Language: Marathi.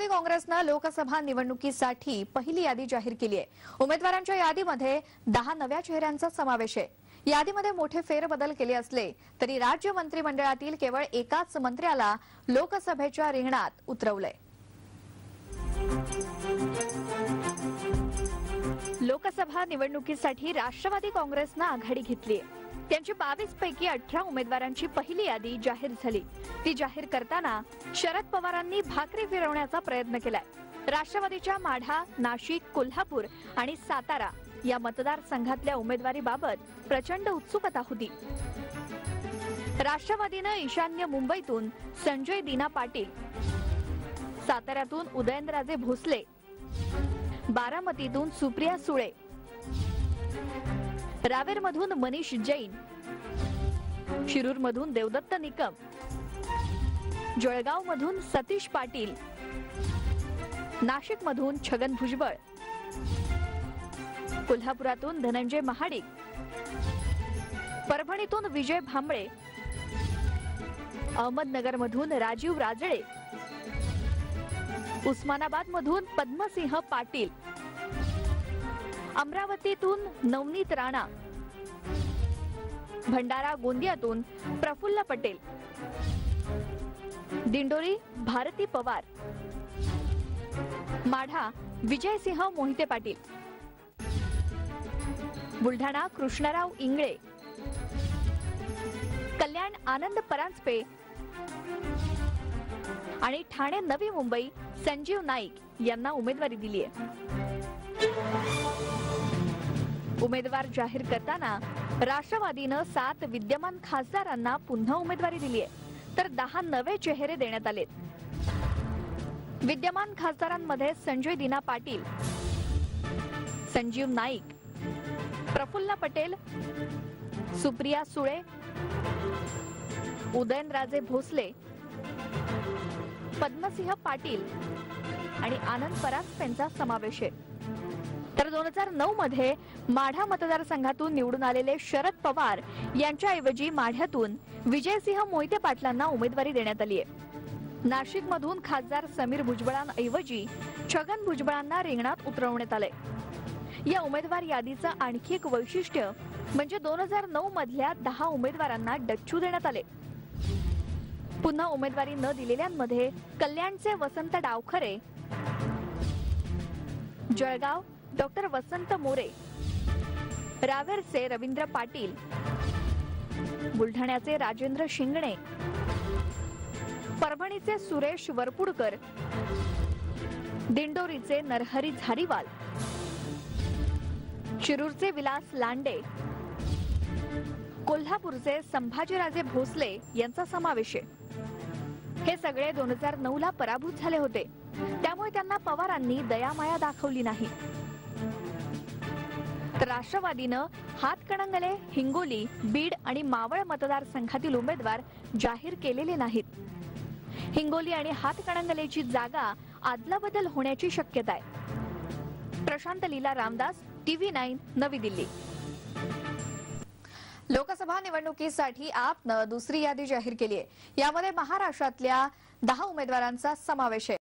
राष्ट्रवादी काँग्रेसनं लोकसभा निवडणुकीसाठी पहिली यादी जाहीर केली आहे. उमेदवारांच्या यादीमध्ये दहा नव्या चेहऱ्यांचा समावेश आहे. यादीमध्ये मोठे फेरबदल केले असले तरी राज्य मंत्रिमंडळातील केवळ एकाच मंत्र्याला लोकसभेच्या रिंगणात उतरवलंय. लोकसभा निवडणुकीसाठी राष्ट्रवादी काँग्रेसनं आघाडी घेतली आहे त्यांची बावीस पैकी अठरा उमेदवारांची पहिली यादी जाहीर झाली. ती जाहीर करताना शरद पवारांनी भाकरी फिरवण्याचा प्रयत्न केलाय. राष्ट्रवादीच्या माढा नाशिक कोल्हापूर आणि सातारा या मतदारसंघातल्या उमेदवारीबाबत प्रचंड उत्सुकता होती. राष्ट्रवादीनं ईशान्य मुंबईतून संजय दिना पाटील साताऱ्यातून उदयनराजे भोसले बारामतीतून सुप्रिया सुळे रावेरमधून मनीष जैन शिरूरमधून देवदत्त निकम जळगावमधून सतीश पाटील नाशिकमधून छगन भुजबळ कोल्हापुरातून धनंजय महाडिक परभणीतून विजय भांबळे अहमदनगरमधून राजीव राजळे उस्मानाबादमधून पद्मसिंह पाटील. अमरावतीतून नवनीत राणा. भंडारा गोंदियातून प्रफुल्ल पटेल. दिंडोरी भारती पवार. माढा विजयसिंह मोहिते पाटील. बुलढाणा कृष्णराव इंगळे. कल्याण आनंद परांजपे. आणि ठाणे नवी मुंबई संजीव नाईक यांना उमेदवारी दिली आहे उमेदवार जाहीर करताना राष्ट्रवादीनं सात विद्यमान खासदारांना पुन्हा उमेदवारी दिली आहे. तर दहा नवे चेहरे देण्यात आलेत. विद्यमान खासदारांमध्ये संजय दिना पाटील संजीव नाईक प्रफुल्ल पटेल सुप्रिया सुळे उदयनराजे भोसले पद्मसिंह पाटील आणि आनंद परांजपेंचा समावेश आहे. तर दोन हजार नऊ मध्ये माढा मतदारसंघातून निवडून आलेले शरद पवार यांच्याऐवजी माढ्यातून विजयसिंह मोहिते पाटलांना उमेदवारी देण्यात आली आहे नाशिकमधून खासदार समीर भुजबळांऐवजी छगन भुजबळांना रिंगणात उतरवण्यात आले या उमेदवार यादीचं आणखी एक वैशिष्ट्य म्हणजे दोन हजार नऊ मधल्या दहा उमेदवारांना डच्चू देण्यात आले. पुन्हा उमेदवारी न दिलेल्यांमध्ये कल्याणचे वसंत डावखरे जळगाव डॉक्टर वसंत मोरे रावेरचे रवींद्र पाटील बुलढाण्याचे राजेंद्र शिंगणे परभणीचे सुरेश वरपुडकर दिंडोरीचे नरहरी झारीवाल शिरूरचे विलास लांडे कोल्हापूरचे संभाजीराजे भोसले यांचा समावेश आहे. हे सगळे दोन हजार नऊ ला पराभूत झाले होते. त्यामुळे त्यांना पवारांनी दयामाया दाखवली नाही. तर राष्ट्रवादीनं हातकणंगले हिंगोली बीड आणि मावळ मतदारसंघातील उमेदवार जाहीर केलेले नाहीत. हिंगोली आणि हातकणंगलेची जागा आदलाबदल होण्याची शक्यता आहे. प्रशांत लीला रामदास टीव्ही नाईन नवी दिल्ली. लोकसभा निवडणुकीसाठी आपनं दुसरी यादी जाहीर केली आहे यामध्ये महाराष्ट्रातल्या दहा उमेदवारांचा समावेश आहे.